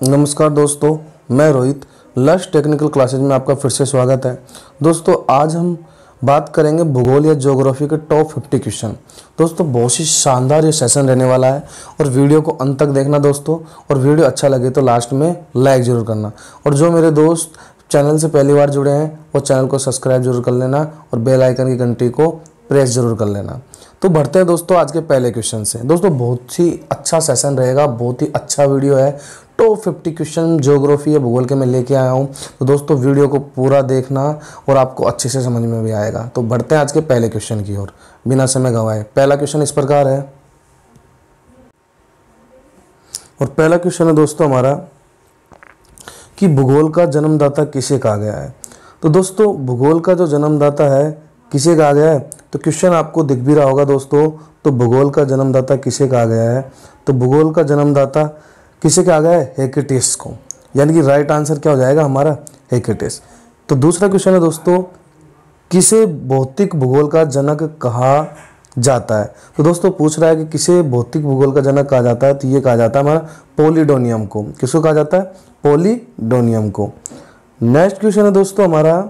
नमस्कार दोस्तों, मैं रोहित। लश टेक्निकल क्लासेज में आपका फिर से स्वागत है। दोस्तों, आज हम बात करेंगे भूगोल या ज्योग्राफी के टॉप 50 क्वेश्चन। दोस्तों, बहुत ही शानदार ये सेशन रहने वाला है और वीडियो को अंत तक देखना दोस्तों, और वीडियो अच्छा लगे तो लास्ट में लाइक ज़रूर करना। और जो मेरे दोस्त चैनल से पहली बार जुड़े हैं, वो चैनल को सब्सक्राइब ज़रूर कर लेना और बेल आइकन की घंटी को प्रेस ज़रूर कर लेना। तो बढ़ते हैं दोस्तों, आज के पहले क्वेश्चन से। दोस्तों, बहुत ही अच्छा सेशन रहेगा, बहुत ही अच्छा वीडियो है। टॉप फिफ्टी क्वेश्चन ज्योग्राफी या भूगोल के मैं लेके आया हूँ। तो दोस्तों, वीडियो को पूरा देखना और आपको अच्छे से समझ में भी आएगा। तो बढ़ते हैं आज के पहले क्वेश्चन की ओर। बिना समय गंवाए। पहला क्वेश्चन इस प्रकार है। और पहला क्वेश्चन है दोस्तों हमारा कि भूगोल का जन्मदाता किसे कहा गया है? तो दोस्तों, भूगोल का जो जन्मदाता है, किसे कहा गया है? तो क्वेश्चन आपको दिख भी रहा होगा दोस्तों। तो भूगोल का जन्मदाता किसे कहा गया है? तो भूगोल का जन्मदाता किसे कहा गया है हेकेटेस को। यानी कि राइट आंसर क्या हो जाएगा हमारा? हेकेटेस तो दूसरा क्वेश्चन है दोस्तों, किसे भौतिक भूगोल का जनक कहा जाता है? तो दोस्तों, पूछ रहा है कि किसे भौतिक भूगोल का जनक कहा जाता है? तो ये कहा जाता है हमारा पोलीडोनियम को। किसको कहा जाता है? पोलीडोनियम को। नेक्स्ट क्वेश्चन है दोस्तों हमारा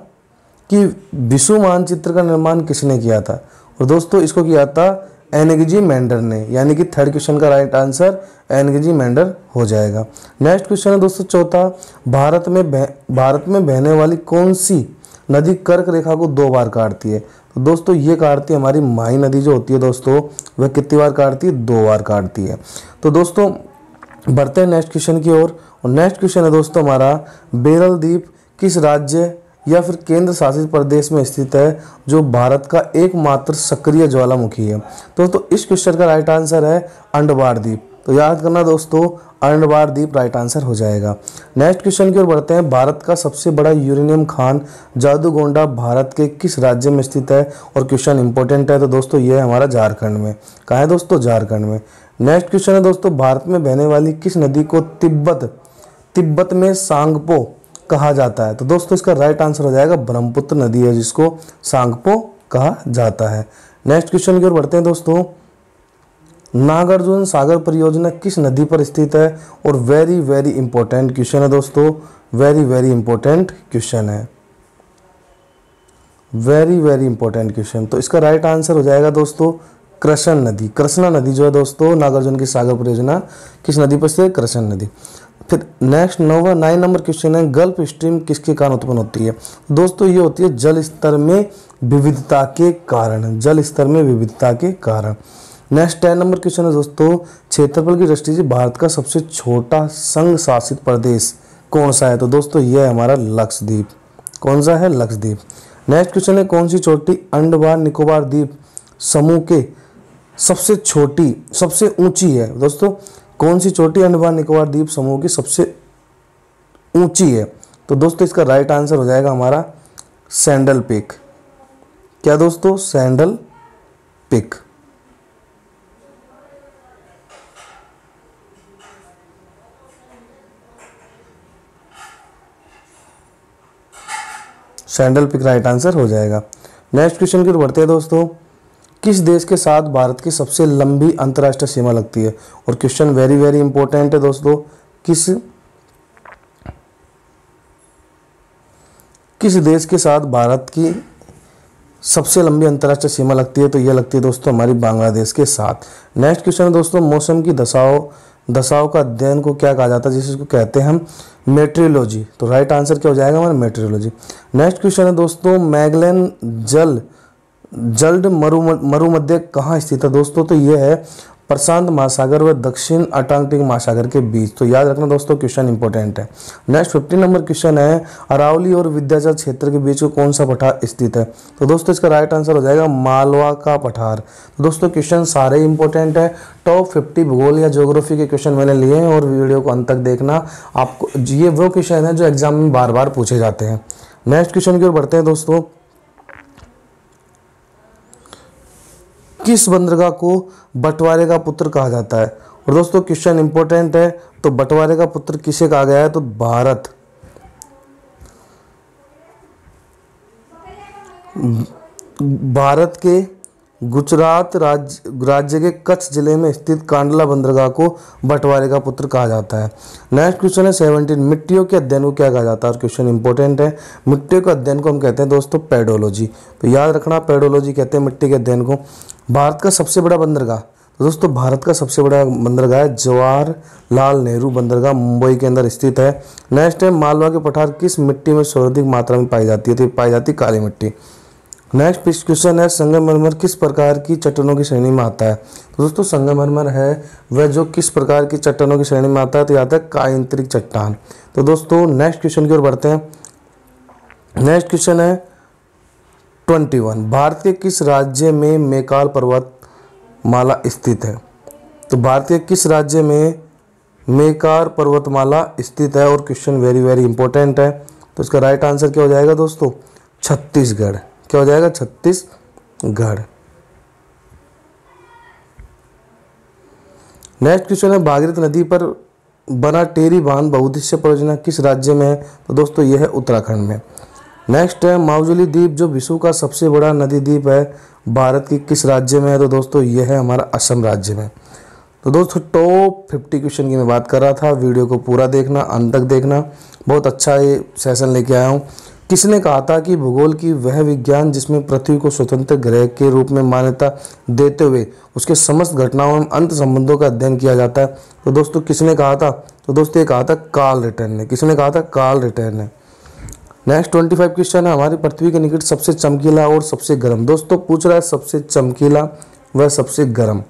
कि विश्व मानचित्र का निर्माण किसने किया था? और दोस्तों, इसको किया था एनगजी मैंडर ने, यानी कि थर्ड क्वेश्चन का राइट आंसर एनगजी मैंडर हो जाएगा। नेक्स्ट क्वेश्चन है दोस्तों चौथा, भारत में भारत में बहने वाली कौन सी नदी कर्क रेखा को दो बार काटती है? तो दोस्तों ये काटती है हमारी माही नदी जो होती है दोस्तों, वह कितनी बार काटती है? दो बार काटती है। तो दोस्तों बढ़ते हैं नेक्स्ट क्वेश्चन की ओर। और नेक्स्ट क्वेश्चन है दोस्तों हमारा, बेरल द्वीप किस राज्य या फिर केंद्र शासित प्रदेश में स्थित है, जो भारत का एकमात्र सक्रिय ज्वालामुखी है। तो दोस्तों, इस क्वेश्चन का राइट आंसर है अंडबार द्वीप। तो याद करना दोस्तों अंडबार द्वीप राइट आंसर हो जाएगा। नेक्स्ट क्वेश्चन की ओर बढ़ते हैं। भारत का सबसे बड़ा यूरेनियम खान जादूगोंडा भारत के किस राज्य में स्थित है? और क्वेश्चन इंपॉर्टेंट है तो दोस्तों, ये हमारा झारखंड में। कहा है दोस्तों? झारखंड में। नेक्स्ट क्वेश्चन है दोस्तों, भारत में बहने वाली किस नदी को तिब्बत तिब्बत में सांगपो कहा जाता है। तो दोस्तों, इसका राइट आंसर हो जाएगा ब्रह्मपुत्र नदी है, जिसको सांगपो कहा जाता है। नेक्स्ट क्वेश्चन की ओर बढ़ते हैं दोस्तों। नागार्जुन सागर परियोजना किस नदी पर स्थित है? और वेरी वेरी इंपॉर्टेंट क्वेश्चन है दोस्तों। वेरी वेरी इंपॉर्टेंट क्वेश्चन है। वेरी वेरी इंपॉर्टेंट क्वेश्चन तो इसका राइट आंसर हो जाएगा दोस्तों, कृष्ण नदी। कृष्णा नदी जो है दोस्तों, नागार्जुन की सागर परियोजना किस नदी पर स्थित है? कृष्ण नदी। फिर नेक्स्ट नौवा नाइन नंबर क्वेश्चन है गल्फ स्ट्रीम किसके कारण उत्पन्न होती है? दोस्तों, ये होती है जल स्तर में विविधता के कारण, जल स्तर में विविधता के कारण। नेक्स्ट टेन नंबर क्वेश्चन है दोस्तों, क्षेत्रफल की दृष्टि से भारत का सबसे छोटा संघ शासित प्रदेश कौन सा है? तो दोस्तों यह है हमारा लक्षद्वीप। कौन सा है? लक्षद्वीप। नेक्स्ट क्वेश्चन है, कौन सी छोटी अंडमान निकोबार द्वीप समूह के सबसे छोटी, सबसे ऊँची है? दोस्तों कौन सी चोटी अंडमान निकोबार द्वीप समूह की सबसे ऊँची है? तो दोस्तों, इसका राइट आंसर हो जाएगा हमारा सैंडल पिक। क्या दोस्तों? Saddle peak. Saddle peak right answer हो जाएगा। नेक्स्ट क्वेश्चन की ओर बढ़ते हैं दोस्तों। किस देश के साथ भारत की सबसे लंबी अंतर्राष्ट्रीय सीमा लगती है? और क्वेश्चन वेरी वेरी इंपॉर्टेंट है दोस्तों। किस किस देश के साथ भारत की सबसे लंबी अंतर्राष्ट्रीय सीमा लगती है? तो यह लगती है दोस्तों हमारी बांग्लादेश के साथ। नेक्स्ट क्वेश्चन है दोस्तों, मौसम की दशाओं दशाओं का अध्ययन को क्या कहा जाता है जिसको कहते हैं हम मेट्रियोलॉजी तो राइट आंसर क्या हो जाएगा हमारा मेट्रियोलॉजी नेक्स्ट क्वेश्चन है दोस्तों, मैगलेन जल जल्द मरु मरुमध्य कहाँ स्थित है दोस्तों? तो ये है प्रशांत महासागर व दक्षिण अटांटिक महासागर के बीच। तो याद रखना दोस्तों क्वेश्चन इंपॉर्टेंट है। नेक्स्ट फिफ्टीन नंबर क्वेश्चन है, अरावली और विद्याचल क्षेत्र के बीच कौन सा पठार स्थित है? तो दोस्तों, इसका राइट आंसर हो जाएगा मालवा का पठार। तो दोस्तों क्वेश्चन सारे इंपॉर्टेंट है। टॉप फिफ्टी भूगोल या ज्योग्राफी के क्वेश्चन मैंने लिए हैं और वीडियो को अंत तक देखना। आपको ये वो क्वेश्चन है जो एग्ज़ाम में बार बार पूछे जाते हैं। नेक्स्ट क्वेश्चन की ओर बढ़ते हैं दोस्तों। किस बंदरगाह को बंटवारे का पुत्र कहा जाता है? और दोस्तों क्वेश्चन इंपॉर्टेंट है तो बंटवारे का पुत्र किसे कहा गया है? तो भारत। भारत के गुजरात राज्य राज्य के कच्छ ज़िले में स्थित कांडला बंदरगाह को बंटवारे का पुत्र कहा जाता है। नेक्स्ट क्वेश्चन है सेवनटीन मिट्टियों के अध्ययन को क्या कहा जाता है? और क्वेश्चन इंपॉर्टेंट है, मिट्टियों के अध्ययन को हम कहते हैं दोस्तों पेडोलॉजी। तो याद रखना, पेडोलॉजी कहते हैं मिट्टी के अध्ययन को। भारत का सबसे बड़ा बंदरगाह तो दोस्तों भारत का सबसे बड़ा बंदरगाह है जवाहर लाल नेहरू बंदरगाह, मुंबई के अंदर स्थित है। नेक्स्ट है, मालवा के पठार किस मिट्टी में सर्वाधिक मात्रा में पाई जाती है? तो पाई जाती काली मिट्टी। नेक्स्ट क्वेश्चन है संगमरमर किस प्रकार की चट्टानों की श्रेणी में आता है? तो दोस्तों संगमरमर है, वह जो किस प्रकार की चट्टानों की श्रेणी में आता है तो आता है, कायंत्रिक चट्टान। तो दोस्तों नेक्स्ट क्वेश्चन की ओर बढ़ते हैं। नेक्स्ट क्वेश्चन है ट्वेंटी वन भारत के किस राज्य में मेकाल पर्वत माला स्थित है? तो भारत के किस राज्य में मेकार पर्वतमाला स्थित है? और क्वेश्चन वेरी वेरी इंपॉर्टेंट है। तो इसका राइट आंसर क्या हो जाएगा दोस्तों? छत्तीसगढ़। क्या हो जाएगा? छत्तीसगढ़। नेक्स्ट क्वेश्चन है, भागीरथ नदी पर बना टेरी बाँध बहुद्देश्य परियोजना किस राज्य में है? तो दोस्तों यह है उत्तराखंड में। नेक्स्ट है, माउजली द्वीप, जो विश्व का सबसे बड़ा नदी द्वीप है, भारत की किस राज्य में है? तो दोस्तों यह है हमारा असम राज्य में। तो दोस्तों टॉप फिफ्टी क्वेश्चन की मैं बात कर रहा था। वीडियो को पूरा देखना, अंत तक देखना। बहुत अच्छा ये सेशन लेके आया हूँ। किसने कहा था कि भूगोल की वह विज्ञान जिसमें पृथ्वी को स्वतंत्र ग्रह के रूप में मान्यता देते हुए उसके समस्त घटनाओं एवं अंत संबंधों का अध्ययन किया जाता है? तो दोस्तों, किसने कहा था? तो दोस्तों, ये कहा था कार्ल रिटर्न ने। किसने कहा था? कार्ल रिटर्न ने। नेक्स्ट ट्वेंटी फाइव क्वेश्चन है। हमारी पृथ्वी के निकट सबसे चमकीला और सबसे गर्म। दोस्तों, पूछ रहा है सबसे चमकीला व सबसे गर्म।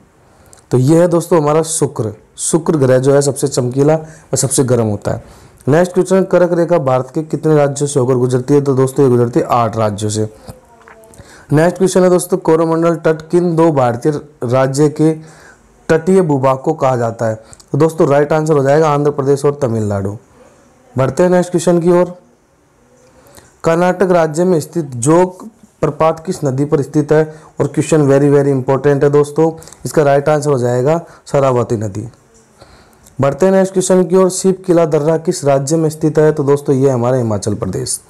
तो ये है दोस्तों हमारा शुक्र। शुक्र ग्रह जो है सबसे चमकीला व सबसे गर्म होता है। नेक्स्ट क्वेश्चन कर्क रेखा भारत के कितने राज्यों से होकर गुजरती है तो दोस्तों ये गुजरती है आठ राज्यों से नेक्स्ट क्वेश्चन है दोस्तों कोरोमंडल तट किन दो भारतीय राज्य के तटीय भूभाग को कहा जाता है तो दोस्तों राइट आंसर हो जाएगा आंध्र प्रदेश और तमिलनाडु बढ़ते हैं नेक्स्ट क्वेश्चन की ओर कर्नाटक राज्य में स्थित जोग प्रपात किस नदी पर स्थित है और क्वेश्चन वेरी वेरी इंपॉर्टेंट है दोस्तों इसका राइट आंसर हो जाएगा शरावती नदी बढ़ते हैं नेक्स्ट क्वेश्चन की ओर। शिव किला दर्रा किस राज्य में स्थित है? तो दोस्तों, ये हमारा हिमाचल प्रदेश।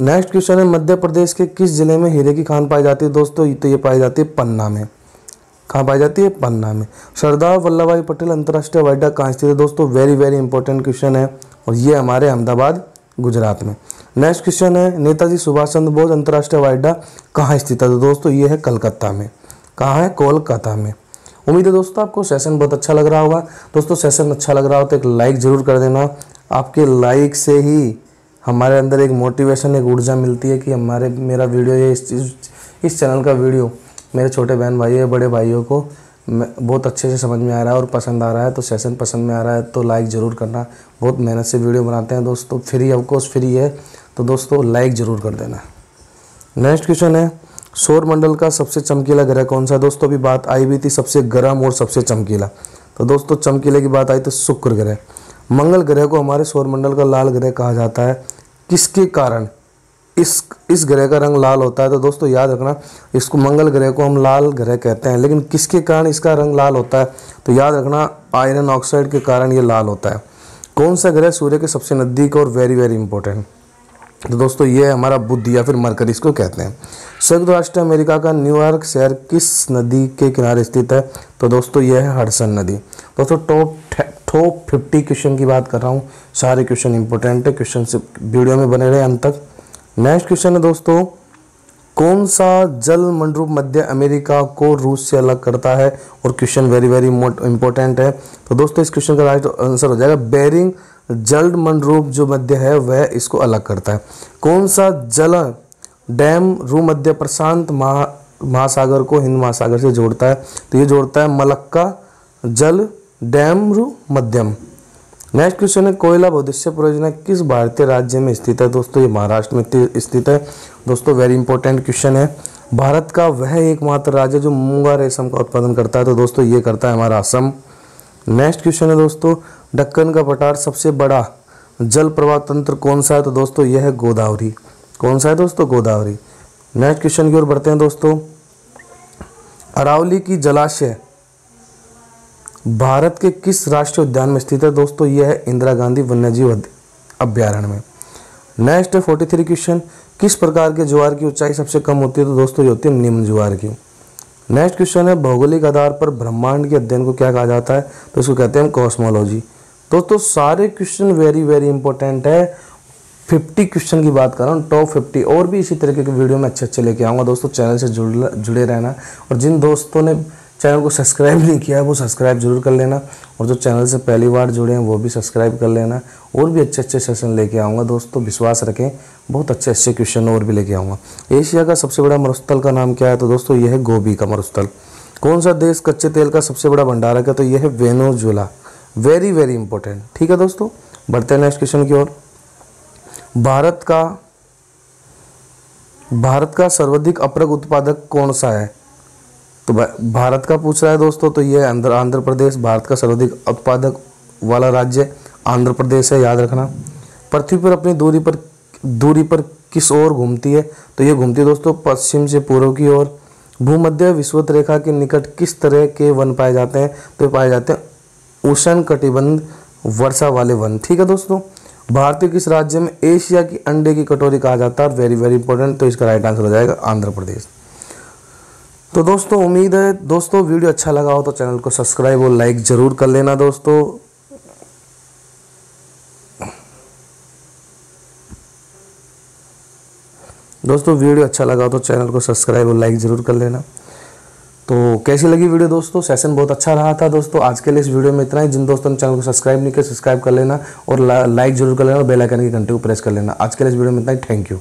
नेक्स्ट क्वेश्चन है, मध्य प्रदेश के किस ज़िले में हीरे की खान पाई जाती है? दोस्तों तो ये पाई जाती है पन्ना में। कहाँ पाई जाती है? पन्ना में। सरदार वल्लभ भाई पटेल अंतर्राष्ट्रीय अड्डा कहाँ स्थित है? दोस्तों वेरी वेरी इंपॉर्टेंट क्वेश्चन है और ये हमारे अहमदाबाद, गुजरात में। नेक्स्ट क्वेश्चन है, नेताजी सुभाष चंद्र बोस अंतर्राष्ट्रीय अड्डा कहाँ स्थित है? तो दोस्तों, ये है कलकत्ता में। कहाँ है? कोलकाता में। उम्मीद है दोस्तों आपको सेशन बहुत अच्छा लग रहा होगा। दोस्तों सेशन अच्छा लग रहा हो तो एक लाइक ज़रूर कर देना। आपके लाइक से ही हमारे अंदर एक मोटिवेशन एक ऊर्जा मिलती है कि हमारे मेरा वीडियो ये इस, इस चैनल का वीडियो मेरे छोटे बहन भाइयों बड़े भाइयों को बहुत अच्छे से समझ में आ रहा है और पसंद आ रहा है। तो सेशन पसंद में आ रहा है तो लाइक ज़रूर करना। बहुत मेहनत से वीडियो बनाते हैं दोस्तों। फ्री ऑफकोर्स फ्री है। तो दोस्तों लाइक ज़रूर कर देना। नेक्स्ट क्वेश्चन है। सौर मंडल का सबसे चमकीला ग्रह कौन सा दोस्तों, अभी बात आई हुई थी सबसे गर्म और सबसे चमकीला। तो दोस्तों, चमकीले की बात आई तो शुक्र ग्रह। मंगल ग्रह को हमारे सौर मंडल का लाल ग्रह कहा जाता है। किसके कारण? इस इस ग्रह का रंग लाल होता है। तो दोस्तों, याद रखना, इसको मंगल ग्रह को हम लाल ग्रह कहते हैं। लेकिन किसके कारण इसका रंग लाल होता है? तो याद रखना, आयरन ऑक्साइड के कारण ये लाल होता है। कौन सा ग्रह सूर्य के सबसे नज़दीक और वेरी वेरी इंपॉर्टेंट तो दोस्तों, ये हमारा बुद्ध या फिर मरकरी, इसको कहते हैं। संयुक्त राष्ट्र अमेरिका का न्यूयॉर्क शहर किस नदी के किनारे स्थित है? तो दोस्तों यह है हडसन नदी। दोस्तों, टॉप टॉप फिफ्टी क्वेश्चन की बात कर रहा हूँ। सारे क्वेश्चन इंपॉर्टेंट है, क्वेश्चन वीडियो में बने रहे अंत तक। नेक्स्ट क्वेश्चन है दोस्तों, कौन सा जल मंडरूप मध्य अमेरिका को रूस से अलग करता है? और क्वेश्चन वेरी वेरी इंपॉर्टेंट है। तो दोस्तों, इस क्वेश्चन का राइट आंसर हो जाएगा बेरिंग जल मंडरूप जो मध्य है, वह इसको अलग करता है। कौन सा जल डैम रू मध्य प्रशांत महा, महासागर को हिंद महासागर से जोड़ता है? तो ये जोड़ता है मलक्का जल डैम रू मध्यम। नेक्स्ट क्वेश्चन है, कोयला भविष्य परियोजना किस भारतीय राज्य में स्थित है? दोस्तों, ये महाराष्ट्र में स्थित है। दोस्तों वेरी इंपॉर्टेंट क्वेश्चन है। भारत का वह एकमात्र राज्य जो मूँगा रेशम का उत्पादन करता है। तो दोस्तों, ये करता है हमारा असम। नेक्स्ट क्वेश्चन है, दोस्तों दक्कन का पठार सबसे बड़ा जल प्रवाह तंत्र कौन सा है? तो दोस्तों, यह है गोदावरी। कौन सा है दोस्तों? गोदावरी। नेक्स्ट क्वेश्चन की ओर बढ़ते हैं दोस्तों। अरावली की जलाशय भारत के किस राष्ट्रीय उद्यान में स्थित है? दोस्तों, यह है इंदिरा गांधी वन्यजीव अभ्यारण्य में। नेक्स्ट है फोर्टी थ्री क्वेश्चन किस प्रकार के ज्वार की ऊंचाई सबसे कम होती है? तो दोस्तों, ये होती है निम्न ज्वार की। नेक्स्ट क्वेश्चन है, भौगोलिक आधार पर ब्रह्मांड के अध्ययन को क्या कहा जाता है? तो इसको कहते हैं कॉस्मोलॉजी दोस्तों, सारे क्वेश्चन वेरी वेरी इंपॉर्टेंट है। 50 क्वेश्चन की बात कर रहा हूँ टॉप 50 और भी इसी तरीके के वीडियो में अच्छे अच्छे लेके आऊँगा। दोस्तों चैनल से जुड़, जुड़े रहना। और जिन दोस्तों ने चैनल को सब्सक्राइब नहीं किया है, वो सब्सक्राइब ज़रूर कर लेना। और जो चैनल से पहली बार जुड़े हैं, वो भी सब्सक्राइब कर लेना। और भी अच्छे अच्छे सेशन लेके आऊँगा। दोस्तों, विश्वास रखें, बहुत अच्छे अच्छे क्वेश्चन और भी लेके आऊँगा। एशिया का सबसे बड़ा मरुस्थल का नाम क्या है? तो दोस्तों, यह है गोभी का मरुस्थल। कौन सा देश कच्चे तेल का सबसे बड़ा भंडारक है? तो यह है वेनोजुला वेरी वेरी इंपॉर्टेंट ठीक है दोस्तों? बढ़ते हैं नेक्स्ट क्वेश्चन की ओर। भारत का भारत का सर्वाधिक अप्रग उत्पादक कौन सा है? तो भारत का पूछ रहा है दोस्तों तो ये आंध्र आंध्र प्रदेश, भारत का सर्वाधिक उत्पादक वाला राज्य आंध्र प्रदेश है, याद रखना। पृथ्वी पर अपनी दूरी पर दूरी पर किस ओर घूमती है? तो ये घूमती है दोस्तों, पश्चिम से पूर्व की ओर। भूमध्य विश्वत रेखा के निकट किस तरह के वन पाए जाते हैं? तो पाए जाते हैं उष्ण कटिबंध वर्षा वाले वन। ठीक है दोस्तों? भारतीय किस राज्य में एशिया की अंडे की कटोरी कहा जाता है वेरी वेरी इंपॉर्टेंट तो इसका राइट आंसर हो जाएगा आंध्र प्रदेश। तो दोस्तों, उम्मीद है दोस्तों, वीडियो अच्छा लगा हो तो चैनल को सब्सक्राइब और लाइक ज़रूर कर लेना दोस्तों। दोस्तों, वीडियो अच्छा लगा हो तो चैनल को सब्सक्राइब और लाइक ज़रूर कर लेना। तो कैसी लगी वीडियो दोस्तों? सेशन बहुत अच्छा रहा था दोस्तों। आज के लिए इस वीडियो में इतना ही। जिन दोस्तों ने चैनल को सब्सक्राइब नहीं किया, सब्सक्राइब कर लेना और लाइक ज़रूर कर लेना और बेल आइकन की घंटे को प्रेस कर लेना। आज के लिए इस वीडियो में इतना ही। Thank you